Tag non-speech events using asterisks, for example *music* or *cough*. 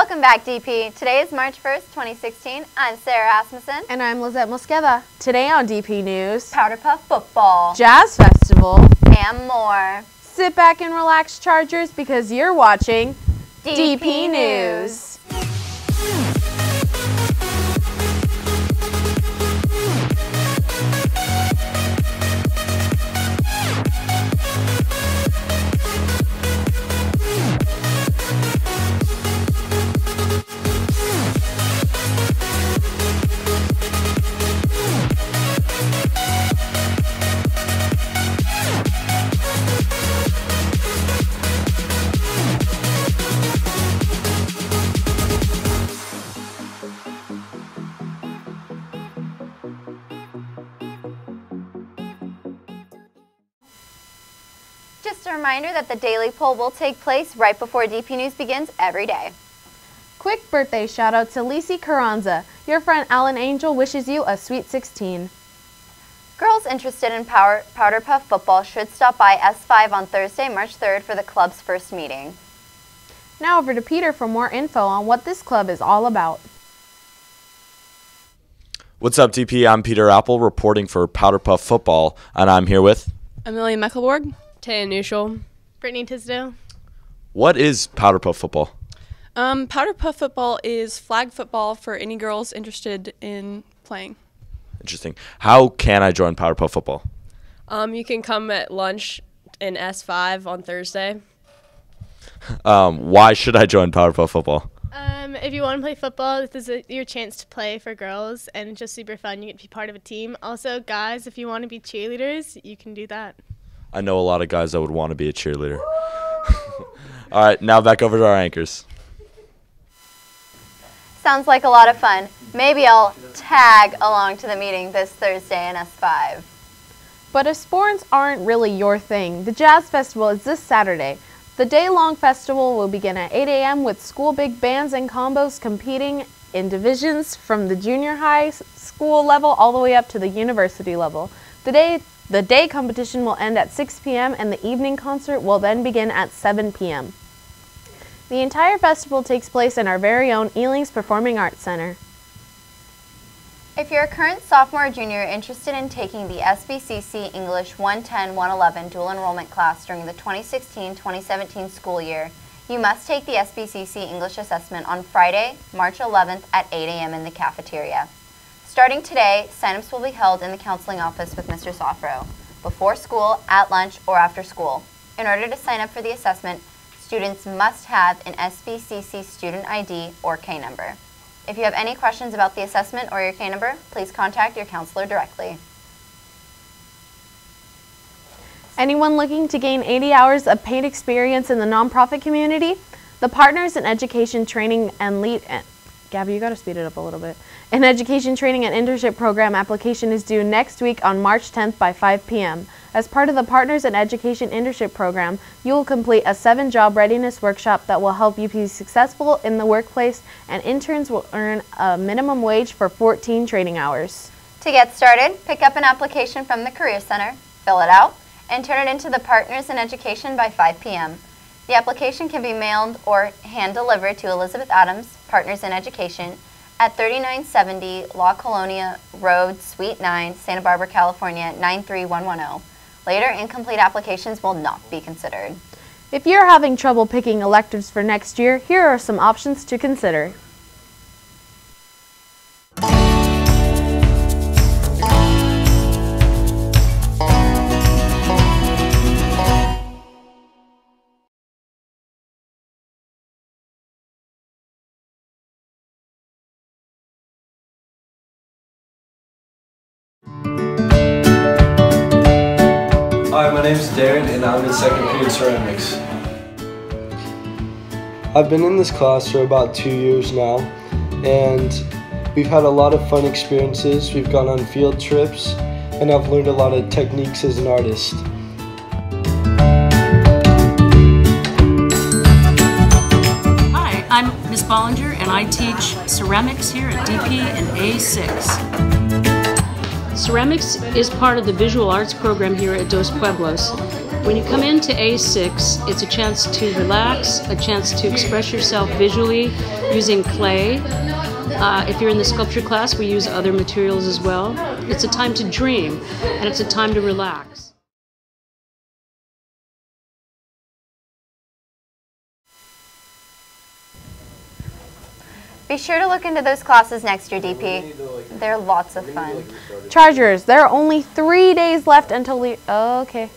Welcome back, DP. Today is March 1st, 2016. I'm Sarah Asmussen. And I'm Lizette Mosqueda. Today on DP News, Powder Puff Football. Jazz Festival. And more. Sit back and relax, Chargers, because you're watching DP, DP News. Just a reminder that the daily poll will take place right before DP News begins every day. Quick birthday shout out to Lisi Carranza. Your friend Alan Angel wishes you a sweet 16. Girls interested in Power, Powder Puff football should stop by S5 on Thursday, March 3rd for the club's first meeting. Now over to Peter for more info on what this club is all about. What's up, DP? I'm Peter Apple reporting for Powder Puff Football, and I'm here with. Amelia Meckelborg. Taya Nuschel. Brittany Tisdale. What is Powder Puff Football? Um, Powder Puff football is flag football for any girls interested in playing. Interesting. How can I join Powder Puff Football? Um, you can come at lunch in S5 on Thursday. *laughs* Um, why should I join Powder Puff Football? Um, if you want to play football, this is a, your chance to play for girls, and it's just super fun. You get to be part of a team. Also, guys, if you want to be cheerleaders, you can do that. I know a lot of guys that would want to be a cheerleader. *laughs* All right, now back over to our anchors. Sounds like a lot of fun. Maybe I'll tag along to the meeting this Thursday in S5. But if sports aren't really your thing, the Jazz Festival is this Saturday. The day-long festival will begin at 8 a.m. with school big bands and combos competing in divisions from the junior high school level all the way up to the university level. The day the day competition will end at 6 p.m. and the evening concert will then begin at 7 p.m. The entire festival takes place in our very own Elings Performing Arts Center. If you're a current sophomore or junior interested in taking the SBCC English 110-111 dual enrollment class during the 2016-2017 school year, you must take the SBCC English assessment on Friday, March 11th at 8 a.m. in the cafeteria. Starting today, signups will be held in the counseling office with Mr. Sofro, before school, at lunch, or after school. In order to sign up for the assessment, students must have an SBCC student ID or K number. If you have any questions about the assessment or your K number, please contact your counselor directly. Anyone looking to gain 80 hours of paid experience in the nonprofit community? The Partners in Education Training and Lead. Gabby, you got to speed it up a little bit. An education training and internship program application is due next week on March 10th by 5 p.m. As part of the Partners in Education internship program, you will complete a seven job readiness workshop that will help you be successful in the workplace, and interns will earn a minimum wage for 14 training hours. To get started, pick up an application from the Career Center, fill it out, and turn it into the Partners in Education by 5 p.m. The application can be mailed or hand delivered to Elizabeth Adams, Partners in Education, at 3970 La Colonia Road, Suite 9, Santa Barbara, California 93110. Later, incomplete applications will not be considered. If you're having trouble picking electives for next year, here are some options to consider. Name's Darren and I'm in second period ceramics. I've been in this class for about two years now and we've had a lot of fun experiences. We've gone on field trips and I've learned a lot of techniques as an artist. Hi, I'm Ms. Bollinger, and I teach ceramics here at DP and A6. Ceramics is part of the visual arts program here at Dos Pueblos. When you come into A6, it's a chance to relax, a chance to express yourself visually using clay. Uh, if you're in the sculpture class, we use other materials as well. It's a time to dream, and it's a time to relax. Be sure to look into those classes next year, DP. They're lots of fun. Chargers, there are only three days left until we. Oh, okay.